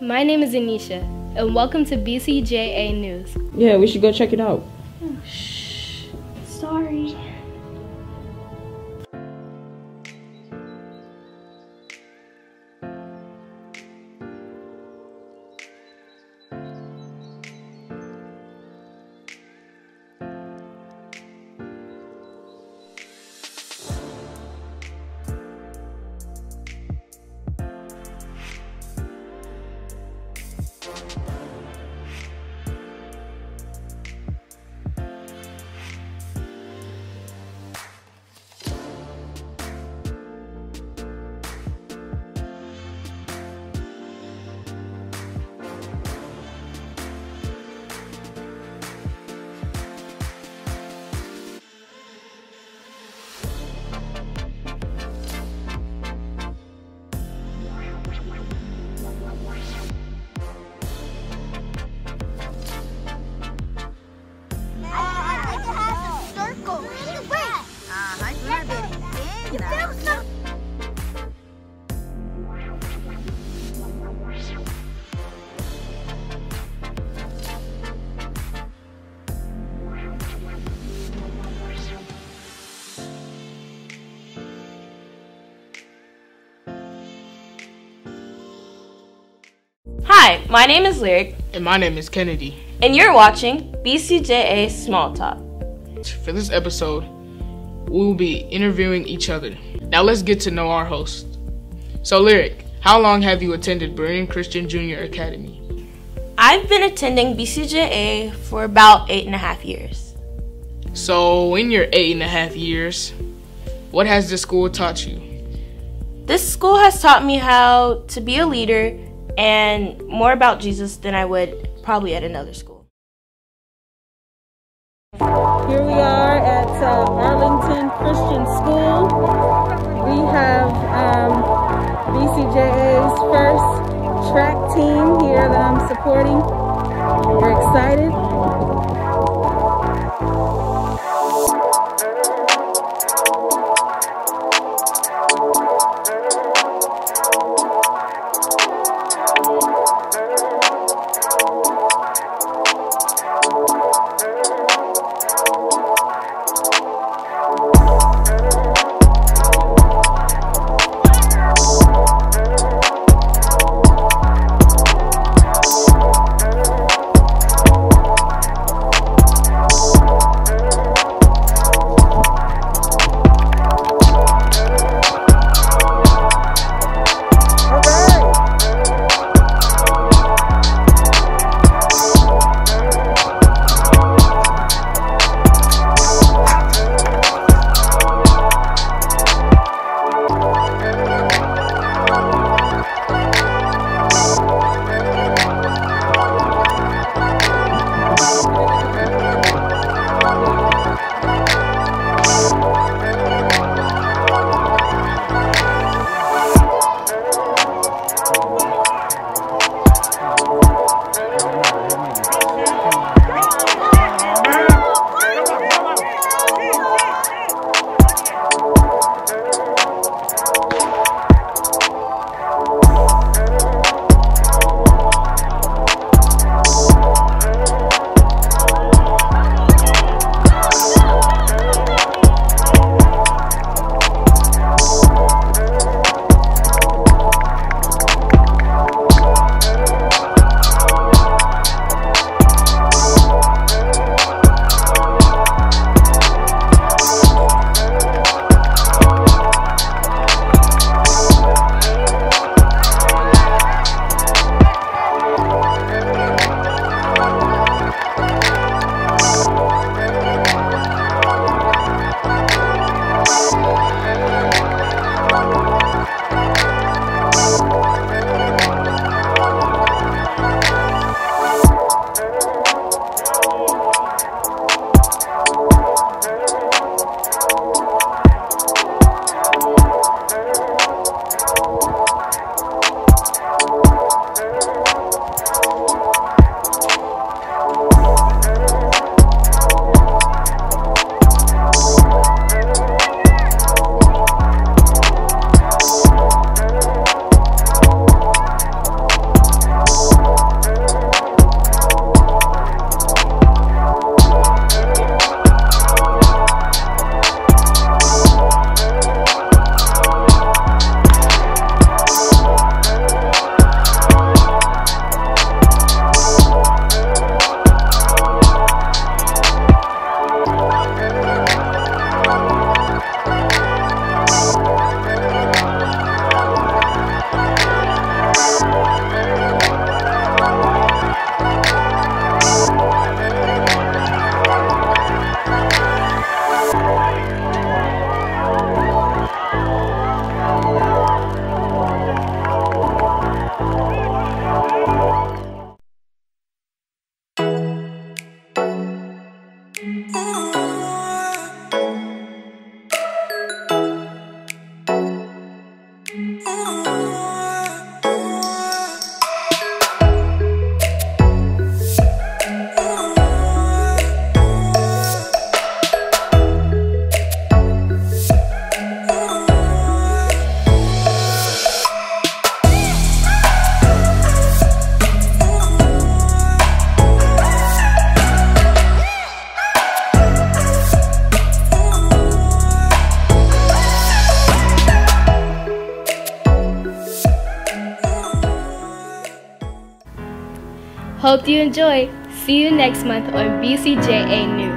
My name is Anisha, and welcome to BCJA News. Yeah, we should go check it out. Oh, shh. Sorry. Hi, my name is Lyric, And my name is Kennedy. and you're watching BCJA Small Talk. For this episode, we will be interviewing each other. Now let's get to know our host. So, Lyric, how long have you attended Berean Christian Junior Academy? I've been attending BCJA for about eight and a half years. So, in your eight and a half years, what has this school taught you? This school has taught me how to be a leader and more about Jesus than I would probably at another school. Here we are at uh, Arlington Christian School. We have um, BCJA's first track team here that I'm supporting. We're excited. Hope you enjoy. See you next month on BCJA News.